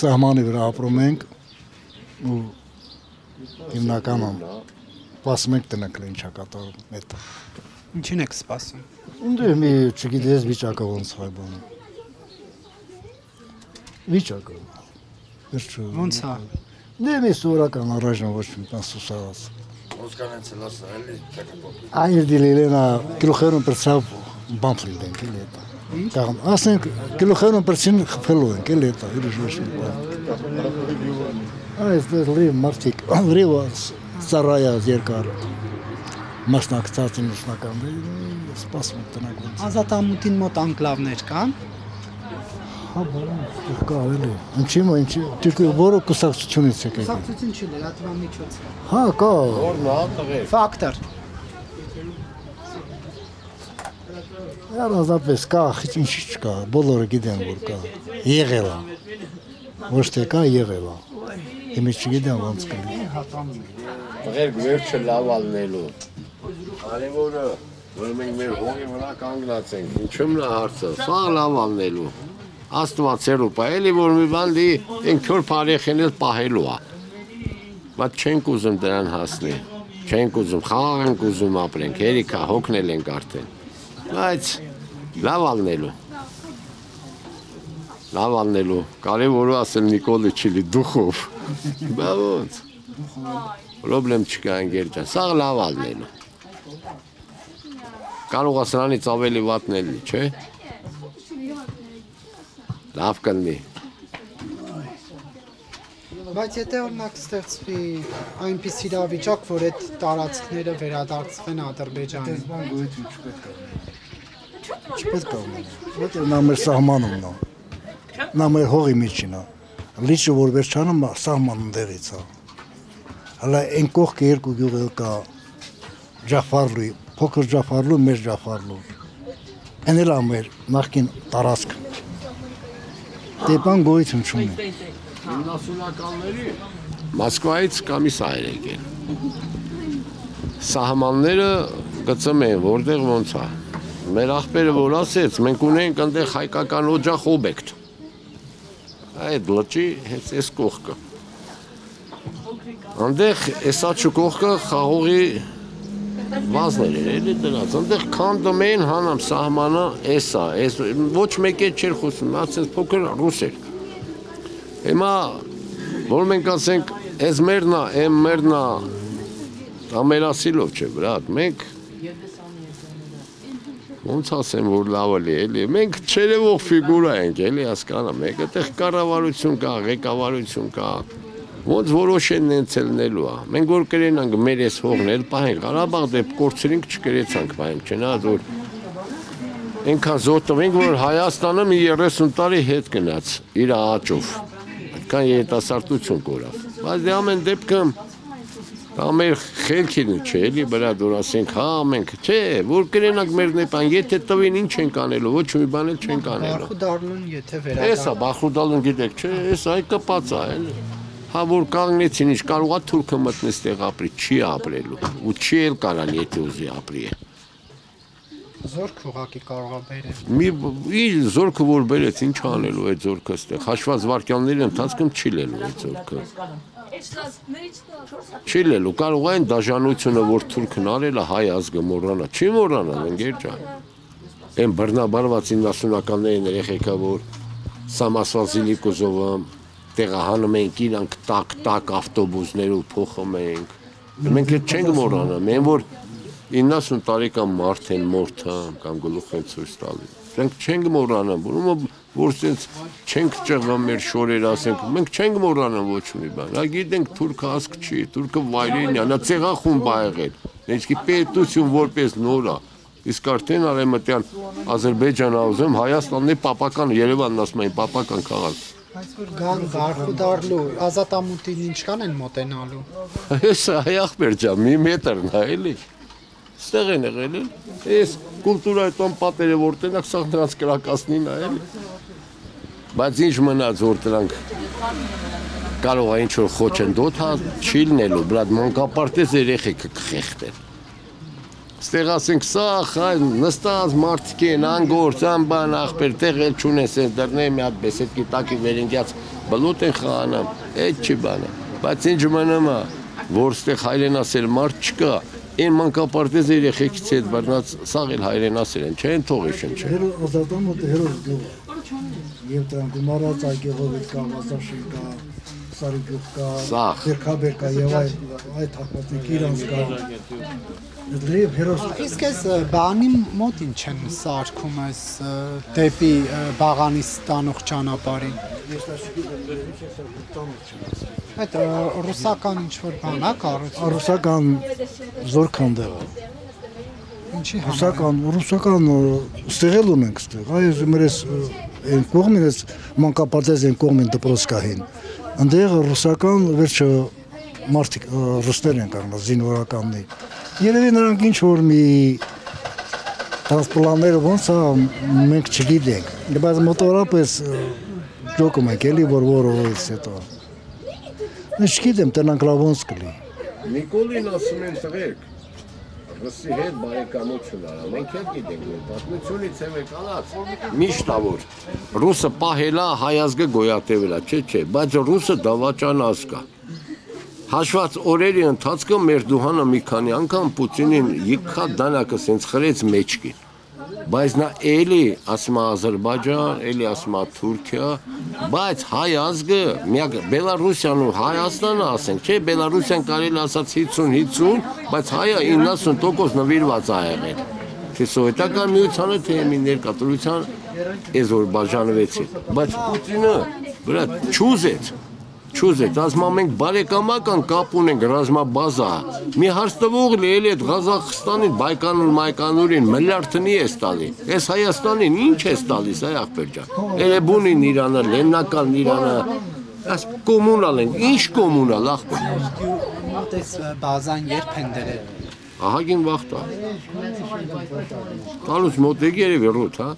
սահմանի վրա ապրում ենք ու հիմնականում սպասում ենք տնկել ինչա կատարում այդ Ինչին եք սպասում։ Ունդը մի չգիտես վիճակը ոնց է բանը։ Վիճակը։ Վերջը։ Ոնց է։ Դե մի սորական առաջն ոչ մի բան սուսարած։ Ոսկանից լասա էլի ճակատոպ։ Այր դիլելենա կիլոխերուն պրծավ բամփլի դենք էլի դա։ Կամ ասենք կիլոխերուն պրծին խփելու ենք ոչ մի բան։ Այս դե լի մարտիկ լիվա սարայա երկար մասնակցած են ուսնականները սպասում ոնց Ազատամուտին մոտ անկլավներ կան։ Հա, բան, կա էլի։ Ինչի՞ մո, ինչի, դուք որը կուսակցությունից եք եկել։ Սակցություն չի լրատվամիջոց։ Հա, կա։ Որն է տղեր։ Ֆակտոր։ Առանձնապես կա, խիչ ինչի չկա, բոլորը գիտեն որ կա։ Եղել է։ Ոչ թե կա, եղել է։ Հիմա չգիտեմ ոնց կլինի։ Տղեր վերջը լավ ալնելու։ Կարևորը որ մենք մեր հողի վրա կանգնած ենք։ Ինչու՞մ նա հարցը։ Սա լավ ալնելու։ Աստված երուպա, էլի որ մի բան դի ենք թոր բարեխեն էլ պահելու է։ Բայց չենք ուզում դրան հասնել։ Չենք ուզում, խաղ ենք ուզում ապրենք, երիքա հոգնել ենք արդեն։ Բայց լավ ալնելու։ Լավ ալնելու։ Կարևորը ասել Նիկոլը չլի դուխով։ Բա ոնց։ Պրոբլեմ չկա ընկեր ջան, սա լավ ալնելու։ Կարող է սրանից ավելի վատն էլի, չէ՞։ Լավ կլինի։ Բայց եթե օրինակ ստեղծվի այնպես իրավիճակ, որ այդ տարածքները վերադարձվեն Ադրբեջանի, Բան գույություն չպետք է։ Չպետք է ունենա։ Որտեղ նա մեր սահմանումն է։ Նա մեր հողի միջին է։ Լիճը որ վերջանում է սահմանն դերից է։ Հələ այն կողքը երկու գյուղ էլ կա։ Ջաֆարլու, փոքր Ջաֆարլու, մեր Ջաֆարլու։ Այն էլ է մեր նախկին տարածք։ Դե բան գույություն չունի։ 90-ականների Մոսկվայից կամիս այր եկել։ Սահմանները գծում են, որտեղ ոնց է։ Մեր աղբերը որ ասեց, մենք ունենք այնտեղ հայկական օջախ օբյեկտ։ Այդ լճի հենց այս կողքը։ Այնտեղ էսա չկողքը խաղողի վազներ էր էլի դրած։ Այնտեղ քանդում հանամ սահմանը էսա, էս ոչ մեկ էլ չէր խոսում, ասես փոքր ռուս էր։ Հիմա որ մենք ասենք, այս մերնա, այն մերնա, ամերասիլով չէ, բրատ, մենք ոնց ասեմ, որ լավ է էլի, մենք չերևող ֆիգուրա ենք, էլի հասկանա, մենք այդտեղ կառավարություն կա, ղեկավարություն կա, ոնց որոշեն նենցելնելու է։ Մենք որ կրենանք մեր այս հողն էլ պահենք, Ղարաբաղ դեպ կորցրինք չկրեցանք պահենք, չնայած որ այնքան զոհտվենք, որ Հայաստանը մի 30 տարի հետ գնաց իր աճով այդքան երիտասարդություն կորավ։ Բայց դե ամեն դեպքում դա մեր խելքին չէ, էլի վրա դուր ասենք, հա, մենք, չէ, որ կրենանք մեր նեպան, եթե տվին ինչ ենք անելու, ոչ մի բան էլ չենք անելու։ Արխուդարլուն եթե Էսա վերադառնա, բախուդալուն գիտեք, չէ, էս այ կպած է, էլի։ Հա որ կանգնեցին, ինչ կարող է թուրքը մտնի ստեղ ապրի, չի ապրելու։ Ու չի էլ կարան, եթե ուզի ապրի։ զորք ուղակի կարող է բերել։ Մի իր զորքը որ բերեց, ինչ անելու այդ զորքը ստեղ։ Հաշված վարկյանների ընթացքում չի լելու այդ զորքը։ Չի լելու, կարող այն դաժանությունը, որ թուրքն արել է հայ ազգը մոռանա, չի մոռանա, ընկեր ջան։ Այն բռնաբարված 90-ականներին երեխեքա որ Սամասվազիլի կոզովը տեղահանում ենք իրանք տակ-տակ ավտոբուսներով փոխում ենք։ Մենք էլ չենք մոռանա, մեն որ 90 տարեկան մարդ են մորթը կամ գլուխ են ցույց տալի։ Մենք չենք մոռանա, որում որ sense չենք ճղում մեր շորերը, ասենք, մենք չենք մոռանա ոչ մի բան։ Հա գիտենք թուրքը ազգ չի, թուրքը վայրենի նա ցեղախումբ ա եղել։ Ինչքի պետություն որպես նորա։ Իսկ արդեն արեմտյան Ադրբեջանը ուզում Հայաստանն է պապական Երևանն ասում են պապական քաղաք։ Բայց որ գան Արխուդարլու ազատամուտին ինչքան են մոտենալու։ Հեսա հայ ախպեր ջան, մի մետրն է էլի։ Ստեղ են եղել էլ։ Այս կուլտուրայի տոն պատերը որ տնակ սա նրանց կրակացնին է էլի։ Բայց ինչ մնաց որ դրանք կարող է ինչ որ խոչընդոտ հա չի լինելու, բլադ մանկապարտեզ երեխեքը կխեղտեն։ Ստեղ ասենք սա խայ նստած մարդիկ են անգործ անբան ախպեր տեղել չունես են դռներ մի հատ բեսեդկի տակի վերինգյաց բլոտ են խանամ այդ չի բանը բայց ինչ մնում է որ ստեղ հայրենասեր մարդ չկա այն մանկապարտեզ երեխեքից հետ բռնած սաղ էլ հայրենասեր են չեն թողի շնչը Հերո ազատան մոտ հերոս գյուղ։ Եվ դրանք գումարած այգեղովից կա, Վազաշին կա, Սարիգյուղ կա, Սաղ։ Բերքաբեր կա եւ այդ այդ հակվածիկ իրանց կա։ Դրիվ հերոս Իսկ այս բանի մոտ ինչ են սարքում այս դեպի ը, բաղանի ստանող ճանապարհին։ Այդ ռուսական ինչ որ բան է կառուցում։ ռուսական զորքան դեղը։ Ինչի համար։ Ռուսական, ռուսական ստեղել ունենք ստեղ։ Այս մերս այն կողմին էս մանկապարտեզ այն կողմին դպրոց կահին։ Այնտեղ ռուսական վերջը մարդիկ ռուսներ են կանգնած զինվորականնի։ Երևի նրանք ինչ որ մի տրանսպլանները ոնց է մենք չգիտենք։ Բայց մոտորապես ջոկում ենք էլի որ որովից հետո։ Ես չգիտեմ տնանք լավ ոնց կլի։ Նիկոլին ասում են տղերք Ռուսի հետ բարեկամություն արա։ Մենք էլ գիտենք, որ պատմությունից եմ եկալած։ Միշտ ա որ ռուսը պահելա հայազգը գոյատևելա, չէ, չէ, բայց ռուսը դավաճան ազգա։ Հաշված օրերի ընթացքում մեր դուհանը մի քանի անգամ Պուտինին եկա դանակը սենց խրեց մեջքին։ Բայց նա էլի ասում է Ադրբեջան, էլի ասում է Թուրքիա, բայց հայ ազգը միակ Բելարուսիան ու Հայաստանը ասենք, չէ, Բելարուսիան կարելի ասած 50-50, բայց հայը 90% նվիրված ա եղել։ Թե սովետական միությանը, թե մի ներկայացության բաժանվեցին։ Բայց Պուտինը վրա չուզեց Չուզեց, ասма մենք բարեկամական կապ ունենք ռազմաբազա։ Մի հարց տվող լի էլի այդ Ղազախստանին, Բայկանուր, Մայկանուրին միլիարդնի է տալի։ Այս Հայաստանին ինչ է տալիս, այ ախպեր ջան։ Էրեբունին Իրանը, Լեննական Իրանը, աս կոմունալ են, ինչ կոմունալ ախպեր։ Մոտ այս բազան երբ են դրել։ Ահագին վախտա։ Տալուց մոտիկ երևի ռոտ, հա։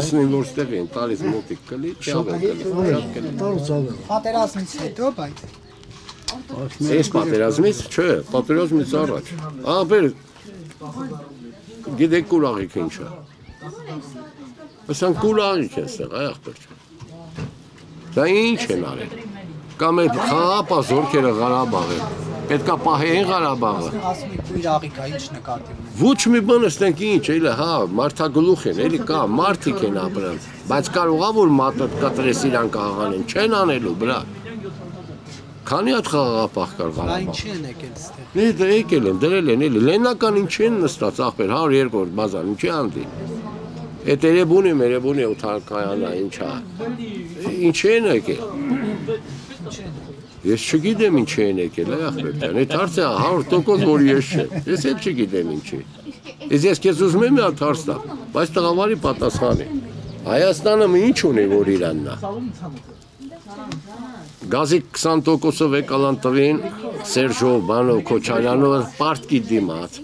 Ասում որ ստեղ են տալիս մոտիկ կլի, շատ կլի, շատ կլի։ Տարուց ավել։ Պատերազմից հետո, բայց Այս պատերազմից, չէ, պատերազմից առաջ։ Աբեր գիտեք կուրաղիկ ինչ է։ Ասան կուրաղիկ է ստեղ, այ ախպեր։ Դա ինչ են արել։ Կամ այդ խաղապա զորքերը Ղարաբաղը։ Պետքա պահեին Ղարաբաղը։ ասում եք Իրաղիկ է ինչ նկատի ունի։ Ոչ մի բան ստենք ինչ, էլի հա, մարդագլուխ են, էլի կա, մարդիկ են ապրել, բայց կարողա որ մատը կտրես իրան կաղանեն, չեն անելու, բրա։ Քանի հատ խաղապահ կար Դա Ղարաբաղ։ ինչի են եկել ստեղ։ Դե դե եկել են, դրել են, էլի լենական ինչ են նստած ախպեր 102 բազար, ինչի անդի։ Այդ երեբունի, մերեբունի օթարքայանա, ինչա։ Ինչ են եկել։ Ես չգիտեմ ինչ են եկել, այ ախպեր ջան, այդ հարցը 100% որ ես չեմ։ Ես էլ չգիտեմ ինչի։ Ես ես քեզ ուզում եմ մի հատ հարց տալ, բայց տղամարի պատասխանի։ Հայաստանը ինչ ունի որ Իրանն է։ Գազի 20%-ը վեկալան տվին Սերժով, Բանով, Քոչարյանով պարտքի դիմաց։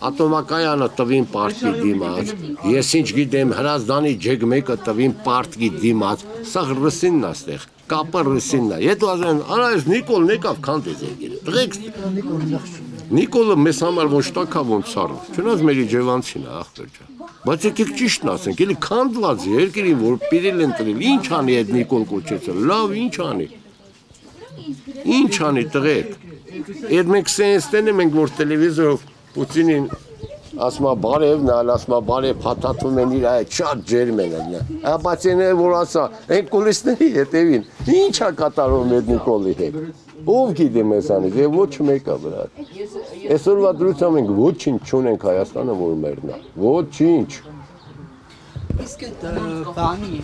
Ատոմակայանը տվին պարտքի դիմաց։ Ես ինչ գիտեմ, Հրազդանի ջեգ մեկը տվին պարտքի դիմաց։ Սա ռուսինն է ստեղ։ Կապը ռուսինն է։ Եթե ասեն, արա այս Նիկոլն եկավ քանտեզ եկել։ Տղեկ Նիկոլը մեզ համար ոչ տակա ոնց սառը։ Չնայած մեր իջևանցին է ախպեր ջան։ Բայց եկեք ճիշտն ասենք, էլի քանդված է երկրին, որ պիրել են տրել։ Ինչ անի այդ Նիկոլ կոչեցը։ Լավ, ինչ անի։ Ինչ անի տղեկ։ Այդ մենք սենստեն ենք որ տելևիզորով Պուտինին ասում է բարև, նա ասում է բարև, փաթաթում են իր այդ շատ ջերմ են նա։ Հա բայց այն որ ասա, այն կուլիսների հետևին ի՞նչ է կատարում այդ Նիկոլի հետ։ Ով գիտի մեզանից, եւ ոչ մեկը վրա։ Այսօրվա դրությամբ ենք ոչինչ չունենք Հայաստանը, որ մեռնա։ Ոչինչ։ Իսկ այդ բանի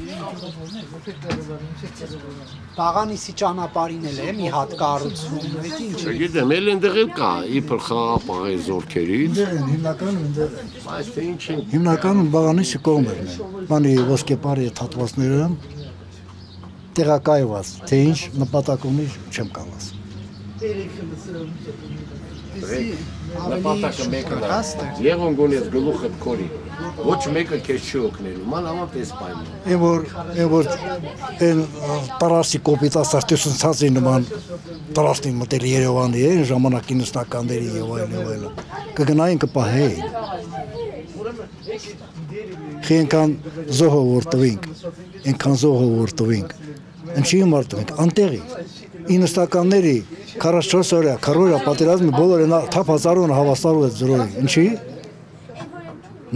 Բաղանիսի ճանապարհին էլ է մի հատ կառուցվում, այդ ինչ է։ Չգիտեմ, ել ընդեղ էլ կա իբր խաղապահի զորքերից, Դեր են հիմնականում ընդեր են։ բայց թե ինչ են Հիմնականում բաղանիսի կողմերն են։ Բանի ոսկեպարի թաթվածները տեղակայված, թե ինչ նպատակ ունի չեմ Այդպեսի նպատակը մեկն է։ հաստ է։ Եղուն գոնես գլուխը քորի։ Ոչ մեկը քեզ չի օգնելու։ Ման ամա պես պայման։ Այն որ այն որ այն տարասի կոպիտ ասարտություն ցածի նման տարասնի մտել Երևանի այն ժամանակի նստականների եւ այլ եւ այլ կգնային կպահեին Խենքան զոհոր տվինք այնքան զոհոր տվինք ինչի համար տվինք անտեղի ինստականների 44 օրյա քարորա պատերազմի բոլորը թափ հազարոն հավասարու է զրոյի ինչի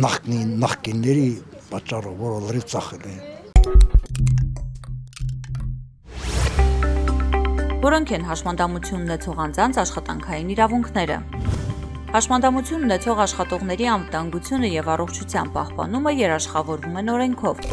նախկին նախկինների պատճառով որը լրիվ ծախել են Որոնք են հաշմանդամություն ունեցող անձանց աշխատանքային իրավունքները։ Հաշմանդամություն ունեցող աշխատողների անվտանգությունը եւ առողջության պահպանումը երաշխավորվում են օրենքով։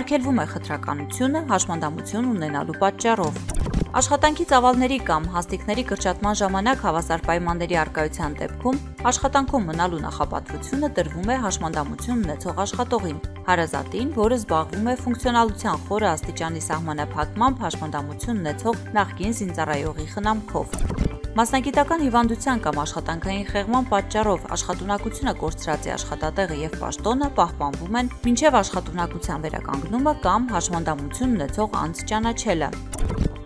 Արգելվում է խտրականությունը հաշմանդամություն ունենալու պատճառով։ Աշխատանքի ծավալների կամ հաստիկների կրճատման ժամանակ հավասար պայմանների արկայության դեպքում աշխատանքում մնալու նախապատվությունը տրվում է հաշմանդամություն ունեցող աշխատողին, հարազատին, որը զբաղվում է ֆունկցիոնալության խորը աստիճանի սահմանափակմամբ հաշմանդամություն ունեցող նախկին զինծառայողի խնամքով։ Մասնագիտական հիվանդության կամ աշխատանքային խեղման պատճառով աշխատունակությունը կորցրած է աշխատատեղը եւ պաշտոնը պահպանվում են մինչեւ աշխատունակության վերականգնումը կամ հաշմանդամություն ունեցող անձ ճանաչելը։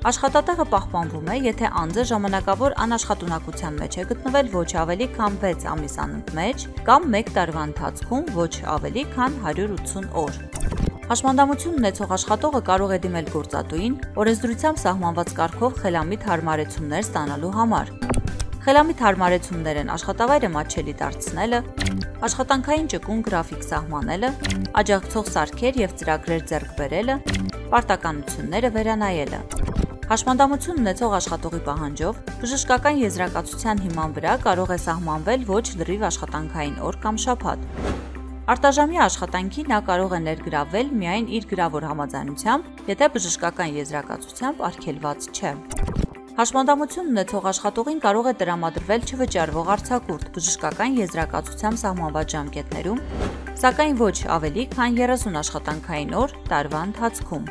Աշխատատեղը պահպանվում է, եթե անձը ժամանակավոր անաշխատունակության մեջ է գտնվել ոչ ավելի քան 6 ամիս անընդմեջ կամ 1 տարվա ընթացքում ոչ ավելի քան 180 օր։ Հաշմանդամություն ունեցող աշխատողը կարող է դիմել գործատուին օրենսդրությամբ սահմանված կարգով խելամիտ հարմարեցումներ ստանալու համար։ Խելամիտ հարմարեցումներ են աշխատավայրը մատչելի դարձնելը, աշխատանքային ճկուն գրաֆիկ սահմանելը, աջակցող սարքեր եւ ծրագրեր ձեռք բերելը, պարտականությունները վերանայելը։ Հաշմանդամություն ունեցող աշխատողի պահանջով բժշկական եզրակացության հիման վրա կարող է սահմանվել ոչ լրիվ աշխատանքային օր կամ շաբաթ։ Արտաժամյա աշխատանքի նա կարող է ներգրավել միայն իր գրավոր համաձայնությամբ, եթե բժշկական եզրակացությամբ արգելված չէ։ Հաշմանդամություն ունեցող աշխատողին կարող է տրամադրվել չվճարվող արձակուրդ բժշկական եզրակացությամբ սահմանված ժամկետներում, սակայն ոչ ավելի քան 30 աշխատանքային օր տարվա ընթացքում։